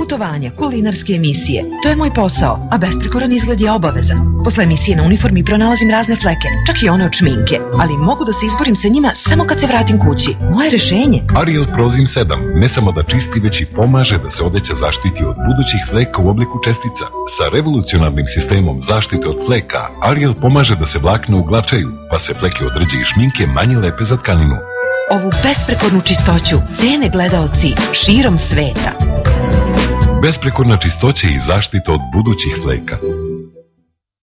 putovanja, kulinarske emisije. To je moj posao, a besprekoran izgled je obavezan. Posle emisije na uniformi pronalazim razne fleke, čak i one od šminke, ali mogu da se izborim sa njima samo kad se vratim kući. Moje rešenje. Ariel Prozim 7 ne samo da čisti, već i pomaže da se odeća zaštiti od budućih fleka u obliku čestica. Sa revolucionarnim sistemom zaštite od fleka, Ariel pomaže da se vlakne uglačaju, pa se fleke od i šminke manje lepe za tkaninu. Ovu besprekornu čistoću cene gledaoci širom sveta. Besprekorna čistoća i zaštita od budućih fleka.